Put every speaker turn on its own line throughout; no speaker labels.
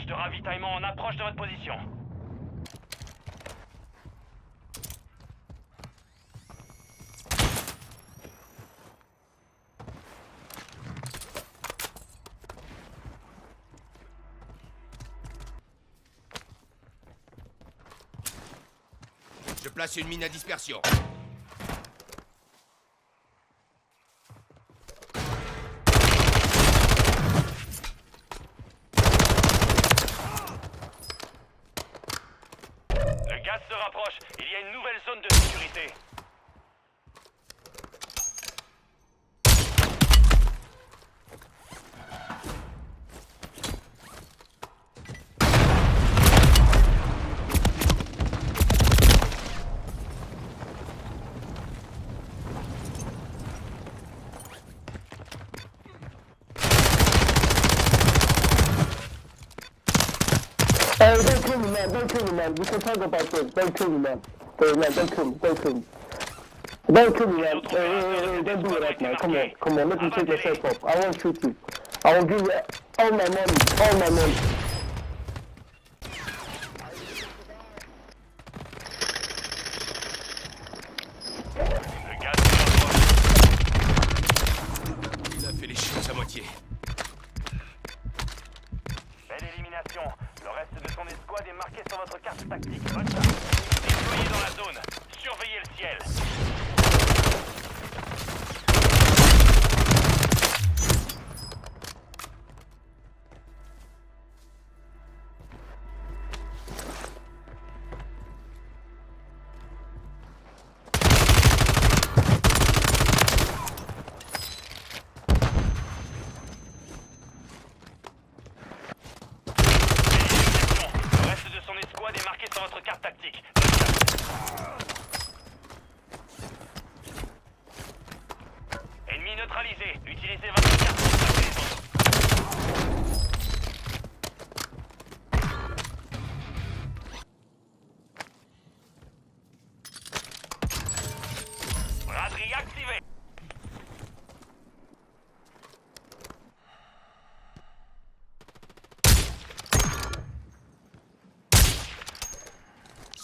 de ravitaillement en approche de votre position.
Je place une mine à dispersion.
Le gaz se Il y a une nouvelle zone de sécurité.
Me, man. We can talk about this. Don't kill me, man. Hey, man, don't kill me. Don't kill me. Don't kill me, man. Hey, hey, hey, don't do it right now. Come on, come on. Let me take yourself off. I won't shoot you. I will give you all my money. All my money.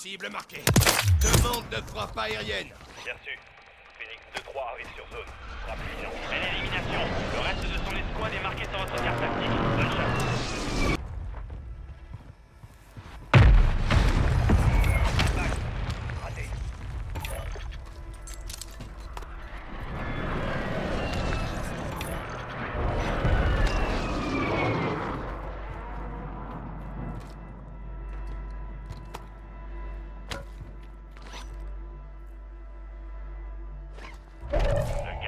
Cible marquée. Demande de frappe aérienne.
Bien reçu. Phoenix 2-3 est sur zone. Frappe. Belle élimination. Le reste de son escouade est marqué sur votre carte tactique. Bonne chance.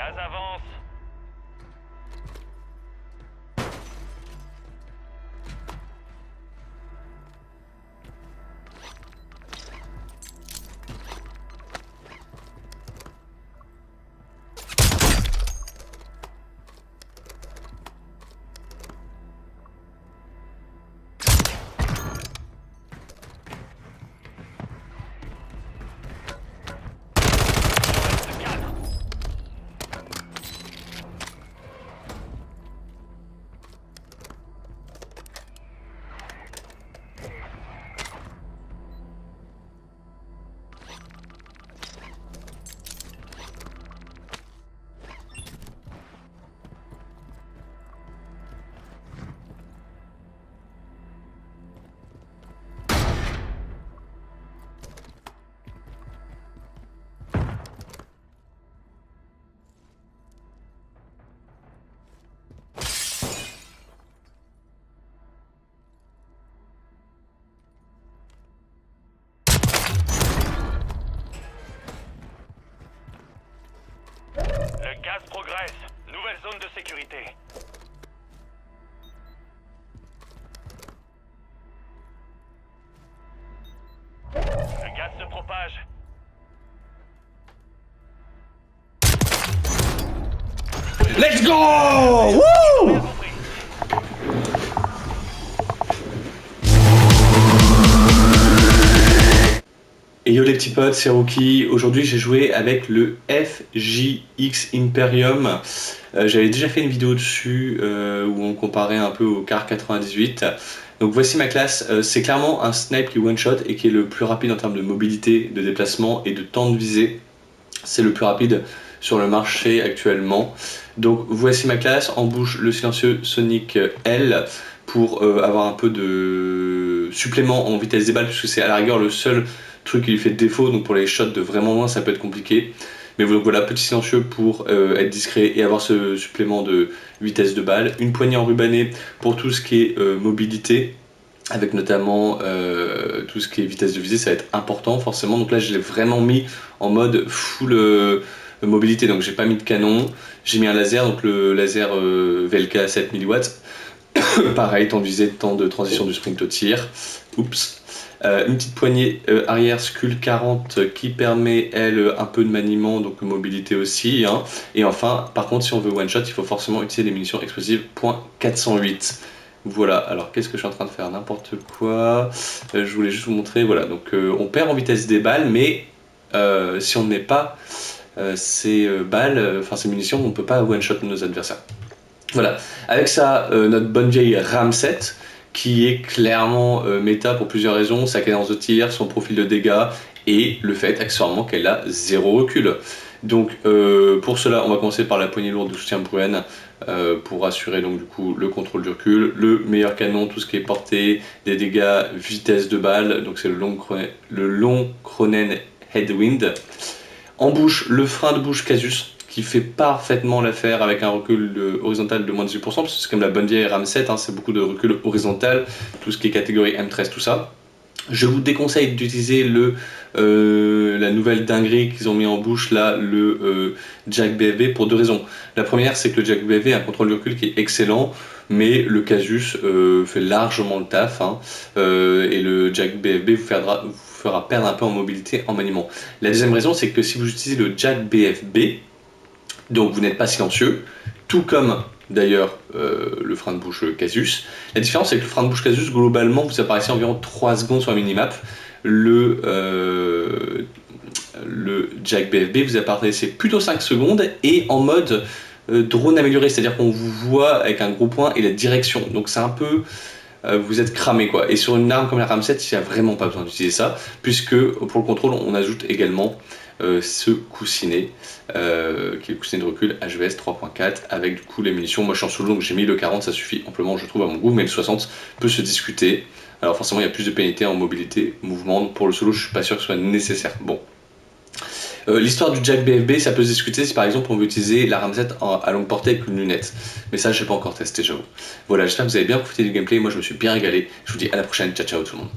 Gaz avance. Le gaz progresse. Nouvelle zone de sécurité. Le gaz se propage.
Let's go! Petits potes, c'est Rookie. Aujourd'hui j'ai joué avec le FJX Imperium. Euh, J'avais déjà fait une vidéo dessus euh, où on comparait un peu au car 98. Donc voici ma classe. Euh, c'est clairement un snipe qui one shot et qui est le plus rapide en termes de mobilité, de déplacement et de temps de visée. C'est le plus rapide sur le marché actuellement. Donc voici ma classe. En bouche le silencieux Sonic L pour avoir un peu de supplément en vitesse des balles puisque c'est à la rigueur le seul truc qui lui fait défaut. Donc pour les shots de vraiment loin ça peut être compliqué. Mais voilà, petit silencieux pour euh, être discret et avoir ce supplément de vitesse de balle. Une poignée enrubanée pour tout ce qui est euh, mobilité, avec notamment euh, tout ce qui est vitesse de visée, ça va être important forcément. Donc là, je l'ai vraiment mis en mode full mobilité. Donc j'ai pas mis de canon, j'ai mis un laser, donc le laser VLK 7000 watts. Pareil, temps de visée, temps de transition du sprint au tir. Oups. Euh, une petite poignée euh, arrière Skull 40 qui permet elle un peu de maniement, donc mobilité aussi. hein. Et enfin, par contre, si on veut one shot, il faut forcément utiliser des munitions explosives .408. Voilà, alors qu'est-ce que je suis en train de faire? N'importe quoi. Euh, je voulais juste vous montrer, voilà, donc euh, on perd en vitesse des balles, mais euh, si on ne met pas euh, ces euh, balles, euh, enfin ces munitions, on ne peut pas one shot nos adversaires. Voilà, avec ça, euh, notre bonne vieille RAM 7 qui est clairement euh, méta pour plusieurs raisons, sa cadence de tir, son profil de dégâts et le fait accessoirement qu'elle a zéro recul. Donc euh, pour cela, on va commencer par la poignée lourde de soutien Bruen euh, pour assurer donc du coup le contrôle du recul, le meilleur canon, tout ce qui est portée, des dégâts, vitesse de balle, donc c'est le long, le long Cronen Headwind. En bouche, le frein de bouche Casus qui fait parfaitement l'affaire avec un recul horizontal de moins de 18%, parce que c'est comme la bonne vieille RAM 7, hein, c'est beaucoup de recul horizontal, tout ce qui est catégorie M13, tout ça. Je vous déconseille d'utiliser le euh, la nouvelle dinguerie qu'ils ont mis en bouche là, le euh, Jack BFB pour deux raisons. La première, c'est que le Jack BFB a un contrôle de recul qui est excellent, mais le Casus euh, fait largement le taf, hein, et le Jack BFB vous fera perdre un peu en mobilité en maniement. La deuxième raison, c'est que si vous utilisez le Jack BFB, donc vous n'êtes pas silencieux, tout comme d'ailleurs euh, le frein de bouche Casus. La différence c'est que le frein de bouche Casus, globalement, vous apparaissez environ 3 secondes sur la minimap. Le, euh, Jack BFB, vous apparaissez plutôt 5 secondes et en mode euh, drone amélioré, c'est-à-dire qu'on vous voit avec un gros point et la direction. Donc c'est un peu vous êtes cramé quoi. Et sur une arme comme la RAM 7, il n'y a vraiment pas besoin d'utiliser ça, puisque pour le contrôle, on ajoute également ce coussinet, euh, qui est le coussinet de recul HVS 3.4, avec du coup les munitions. Moi je suis en solo, donc j'ai mis le 40, ça suffit amplement, je trouve, à mon goût, mais le 60 peut se discuter. Alors forcément, il y a plus de pénalité en mobilité, mouvement. Pour le solo, je suis pas sûr que ce soit nécessaire. Bon. Euh, L'histoire du Jack BFB, ça peut se discuter si par exemple on veut utiliser la RAM 7 en- à longue portée avec une lunette. Mais ça, je n'ai pas encore testé, j'avoue. Voilà, j'espère que vous avez bien profité du gameplay. Moi, je me suis bien régalé. Je vous dis à la prochaine. Ciao, ciao tout le monde.